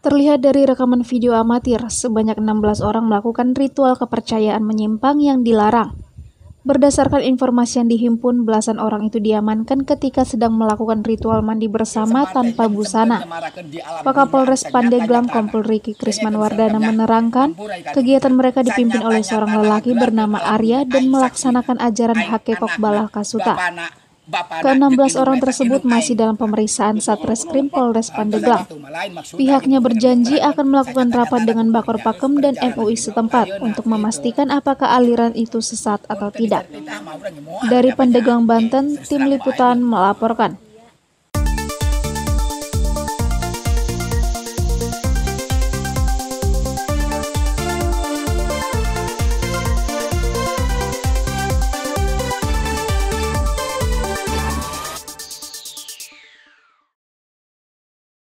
Terlihat dari rekaman video amatir, sebanyak 16 orang melakukan ritual kepercayaan menyimpang yang dilarang. Berdasarkan informasi yang dihimpun, belasan orang itu diamankan ketika sedang melakukan ritual mandi bersama tanpa busana. Pakapolres Pandeglang Kompol Riki Krisman Wardana menerangkan, kegiatan mereka dipimpin oleh seorang lelaki bernama Arya dan melaksanakan ajaran Hakekok Balah Kasuta. Ke-16 orang tersebut masih dalam pemeriksaan Satreskrim Polres Pandeglang. Pihaknya berjanji akan melakukan rapat dengan Bakor Pakem dan MUI setempat untuk memastikan apakah aliran itu sesat atau tidak. Dari Pandeglang, Banten, Tim Liputan melaporkan.